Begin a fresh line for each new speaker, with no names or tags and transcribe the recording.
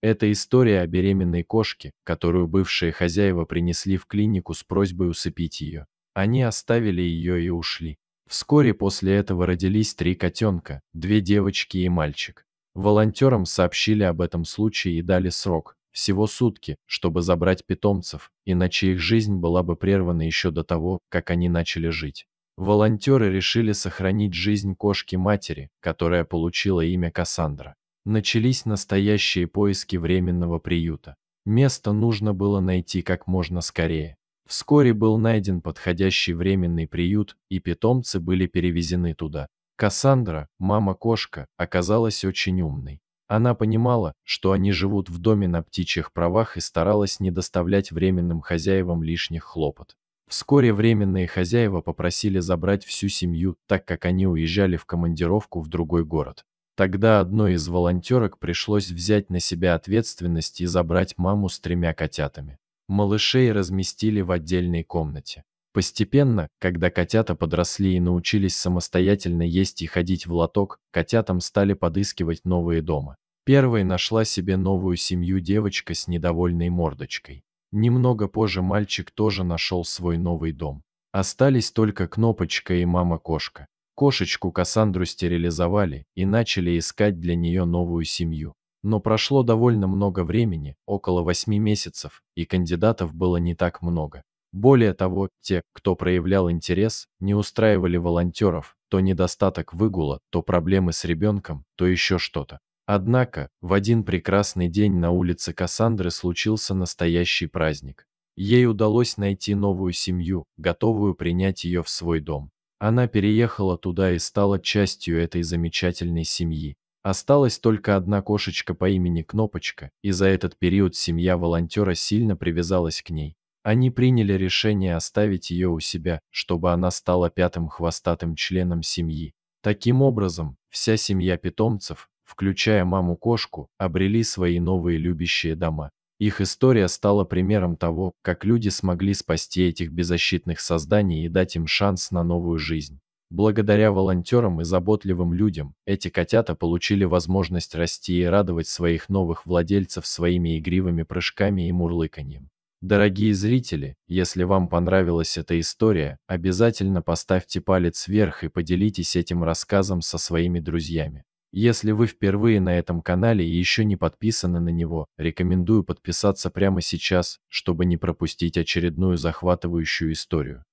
Это история о беременной кошке, которую бывшие хозяева принесли в клинику с просьбой усыпить ее. Они оставили ее и ушли. Вскоре после этого родились три котенка, две девочки и мальчик. Волонтерам сообщили об этом случае и дали срок, всего сутки, чтобы забрать питомцев, иначе их жизнь была бы прервана еще до того, как они начали жить. Волонтеры решили сохранить жизнь кошки-матери, которая получила имя Кассандра. Начались настоящие поиски временного приюта. Место нужно было найти как можно скорее. Вскоре был найден подходящий временный приют, и питомцы были перевезены туда. Кассандра, мама-кошка, оказалась очень умной. Она понимала, что они живут в доме на птичьих правах и старалась не доставлять временным хозяевам лишних хлопот. Вскоре временные хозяева попросили забрать всю семью, так как они уезжали в командировку в другой город. Тогда одной из волонтерок пришлось взять на себя ответственность и забрать маму с тремя котятами. Малышей разместили в отдельной комнате. Постепенно, когда котята подросли и научились самостоятельно есть и ходить в лоток, котятам стали подыскивать новые дома. Первой нашла себе новую семью девочка с недовольной мордочкой. Немного позже мальчик тоже нашел свой новый дом. Остались только Кнопочка и мама-кошка. Кошечку Кассандру стерилизовали и начали искать для нее новую семью. Но прошло довольно много времени, около восьми месяцев, и кандидатов было не так много. Более того, те, кто проявлял интерес, не устраивали волонтеров, то недостаток выгула, то проблемы с ребенком, то еще что-то. Однако, в один прекрасный день на улице Кассандры случился настоящий праздник. Ей удалось найти новую семью, готовую принять ее в свой дом. Она переехала туда и стала частью этой замечательной семьи. Осталась только одна кошечка по имени Кнопочка, и за этот период семья волонтера сильно привязалась к ней. Они приняли решение оставить ее у себя, чтобы она стала пятым хвостатым членом семьи. Таким образом, вся семья питомцев, включая маму-кошку, обрели свои новые любящие дома. Их история стала примером того, как люди смогли спасти этих беззащитных созданий и дать им шанс на новую жизнь. Благодаря волонтерам и заботливым людям, эти котята получили возможность расти и радовать своих новых владельцев своими игривыми прыжками и мурлыканьем. Дорогие зрители, если вам понравилась эта история, обязательно поставьте палец вверх и поделитесь этим рассказом со своими друзьями. Если вы впервые на этом канале и еще не подписаны на него, рекомендую подписаться прямо сейчас, чтобы не пропустить очередную захватывающую историю.